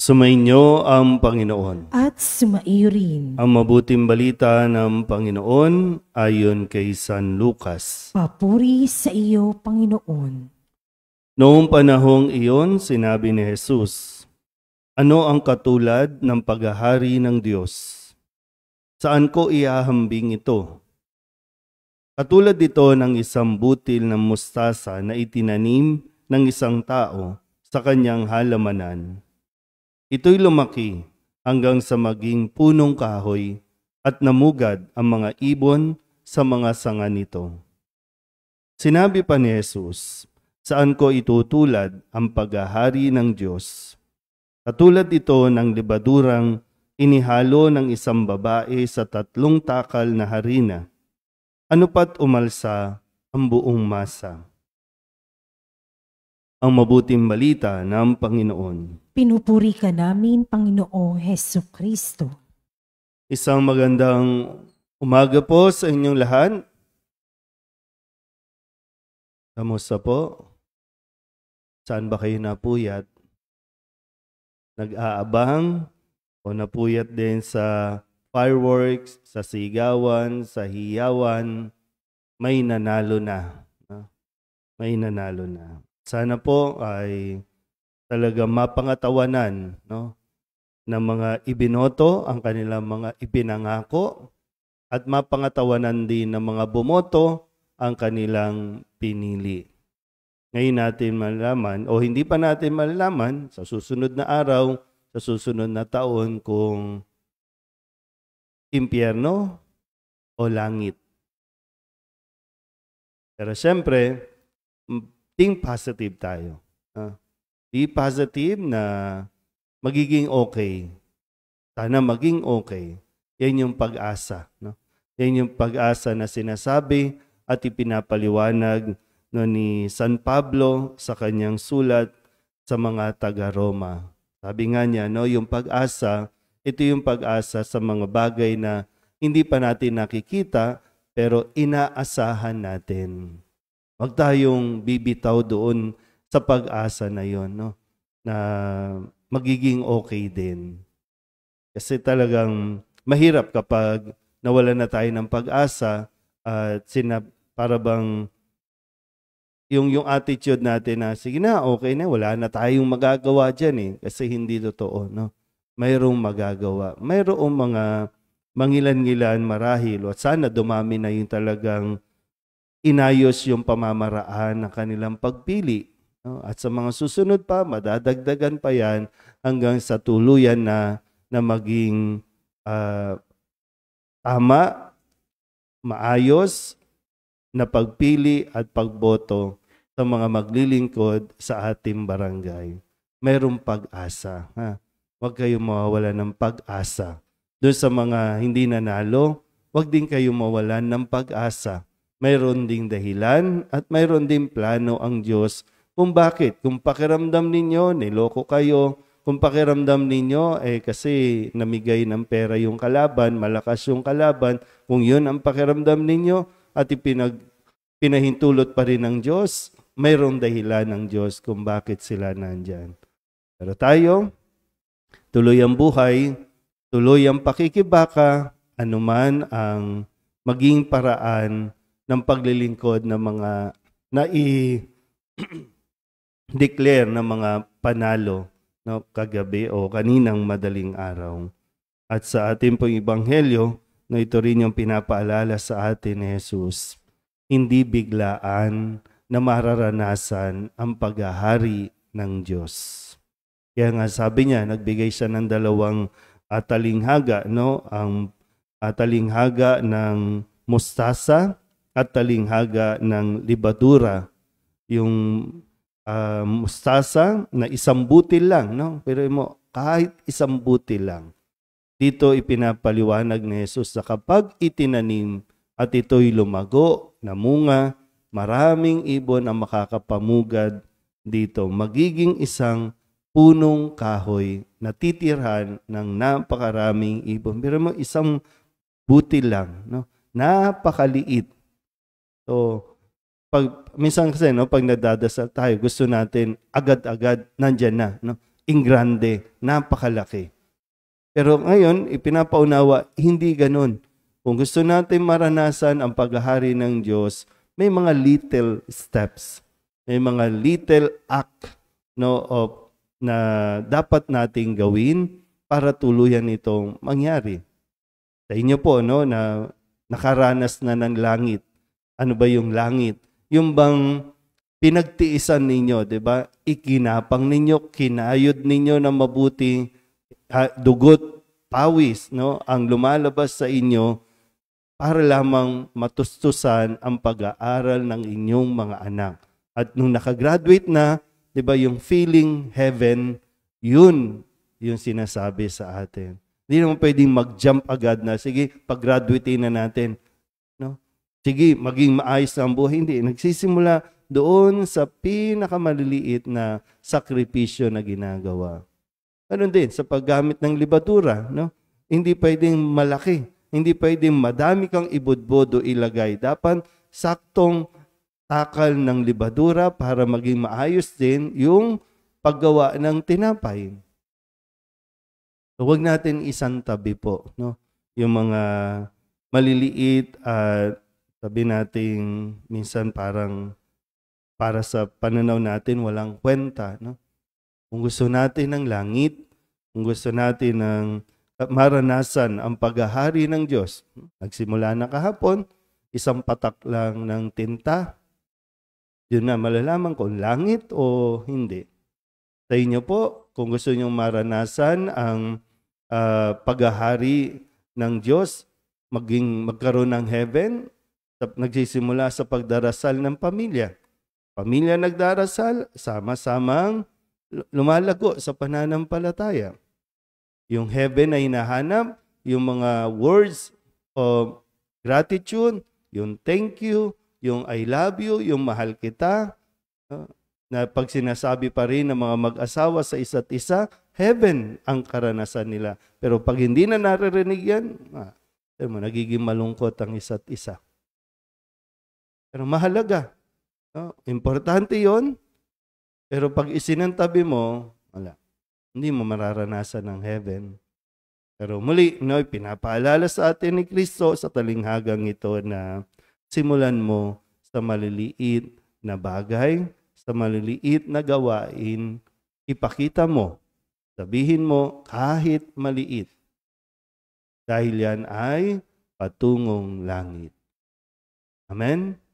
Sumainyo ang Panginoon. At sumaiyo rin. Ang mabuting balita ng Panginoon ayon kay San Lucas. Papuri sa iyo, Panginoon. Noong panahong iyon, sinabi ni Jesus, Ano ang katulad ng paghahari ng Diyos? Saan ko iahambing ito? Katulad dito ng isang butil ng mustasa na itinanim ng isang tao sa kanyang halamanan Ito'y lumaki hanggang sa maging punong kahoy at namugad ang mga ibon sa mga sanga nito. Sinabi pa ni Jesus, saan ko itutulad ang paghahari ng Diyos? Katulad ito ng libadurang inihalo ng isang babae sa tatlong takal na harina. Ano pat umalsa ang buong masa? Ang mabuting balita ng Panginoon. Pinupuri ka namin, Panginoong Heso Kristo. Isang magandang umaga po sa inyong lahat. Kamusta po? Saan ba kayo napuyat? Nag-aabang o napuyat din sa fireworks, sa sigawan, sa hiyawan, may nanalo na. May nanalo na. Sana po ay talaga mapangatawanan no, ng mga ibinoto ang kanilang mga ipinangako at mapangatawanan din ng mga bumoto ang kanilang pinili. Ngayon natin malalaman o hindi pa natin malalaman sa susunod na araw, sa susunod na taon kung impyerno o langit. Pero siyempre, think positive tayo. Uh, Be positive na magiging okay. Sana maging okay. Yan yung pag-asa. No? Yan yung pag-asa na sinasabi at ipinapaliwanag no, ni San Pablo sa kanyang sulat sa mga taga-Roma. Sabi nga niya, no, yung pag-asa, ito yung pag-asa sa mga bagay na hindi pa natin nakikita pero inaasahan natin. Huwag tayong bibitaw doon sa pag-asa na yon no? na magiging okay din. Kasi talagang mahirap kapag nawala na tayo ng pag-asa at sinab para bang yung yung attitude natin na sige na okay na wala na tayong magagawa diyan eh kasi hindi totoo no mayroong magagawa mayroong mga mangilan-ngilan marahil at sana dumami na yung talagang inayos yung pamamaraan ng kanilang pagpili No? At sa mga susunod pa, madadagdagan pa yan hanggang sa tuluyan na, na maging uh, tama, maayos na pagpili at pagboto sa mga maglilingkod sa ating barangay. Mayroong pag-asa. Ha? Huwag kayong mawawala ng pag-asa. Doon sa mga hindi nanalo, huwag din kayong mawalan ng pag-asa. Mayroon ding dahilan at mayroon ding plano ang Diyos kung bakit. Kung pakiramdam ninyo, niloko kayo. Kung pakiramdam ninyo, eh kasi namigay ng pera yung kalaban, malakas yung kalaban. Kung yun ang pakiramdam ninyo at ipinag, pinahintulot pa rin ng Diyos, mayroong dahilan ng Diyos kung bakit sila nandyan. Pero tayo, tuloy ang buhay, tuloy ang pakikibaka, anuman ang maging paraan ng paglilingkod ng mga nai declare ng mga panalo no, kagabi o kaninang madaling araw. At sa ating pong ibanghelyo, na ito rin yung pinapaalala sa atin ni Jesus, hindi biglaan na mararanasan ang paghahari ng Diyos. Kaya nga sabi niya, nagbigay siya ng dalawang atalinghaga, no? ang atalinghaga ng mustasa at talinghaga ng libadura. Yung uh, mustasa na isang butil lang, no? Pero mo, kahit isang butil lang. Dito ipinapaliwanag ni Jesus na kapag itinanim at ito'y lumago, namunga, maraming ibon ang makakapamugad dito. Magiging isang punong kahoy na titirhan ng napakaraming ibon. Pero mo, isang butil lang, no? Napakaliit. So, pag minsan kasi no pag nadadasal tayo gusto natin agad-agad nandiyan na no ingrande, napakalaki. Pero ngayon, ipinapaunawa, hindi ganun. Kung gusto natin maranasan ang paghahari ng Diyos, may mga little steps, may mga little act no, of, na dapat nating gawin para tuluyan itong mangyari. Sa inyo po, no, na nakaranas na ng langit. Ano ba yung langit? Yung bang pinagtiisan ninyo, 'di ba? Ikinapang ninyo, kinayod ninyo na mabuti dugot, pawis, no? Ang lumalabas sa inyo para lamang matustusan ang pag-aaral ng inyong mga anak. At nung nakagraduate na, 'di ba, yung feeling heaven, yun yung sinasabi sa atin. Hindi naman pwedeng mag-jump agad na, sige, pag-graduate na natin. Sige, maging maayos na ang buhay. Hindi. Nagsisimula doon sa pinakamaliliit na sakripisyo na ginagawa. Ano din, sa paggamit ng libadura, no? Hindi pwedeng malaki. Hindi pwedeng madami kang ibudbodo ilagay. Dapat saktong takal ng libadura para maging maayos din yung paggawa ng tinapay. So, huwag natin isang tabi po, no? Yung mga maliliit at sabi nating minsan parang para sa pananaw natin walang kwenta. No? Kung gusto natin ng langit, kung gusto natin ng maranasan ang paghahari ng Diyos, nagsimula na kahapon, isang patak lang ng tinta, yun na malalaman kung langit o hindi. Sa inyo po, kung gusto nyong maranasan ang uh, paghahari ng Diyos, maging magkaroon ng heaven, nagsisimula sa pagdarasal ng pamilya. Pamilya nagdarasal, sama-samang lumalago sa pananampalataya. Yung heaven na hinahanap, yung mga words of gratitude, yung thank you, yung I love you, yung mahal kita, na pag sinasabi pa rin ng mga mag-asawa sa isa't isa, heaven ang karanasan nila. Pero pag hindi na naririnig yan, ah, nagiging malungkot ang isa't isa. Pero mahalaga, No? Importante yon pero pag isinantabi mo, wala. Hindi mo mararanasan ng heaven. Pero muli, no, pinapaalala sa atin ni Kristo sa talinghagang ito na simulan mo sa maliliit na bagay, sa maliliit na gawain, ipakita mo, sabihin mo kahit maliit. Dahil yan ay patungong langit. Amen?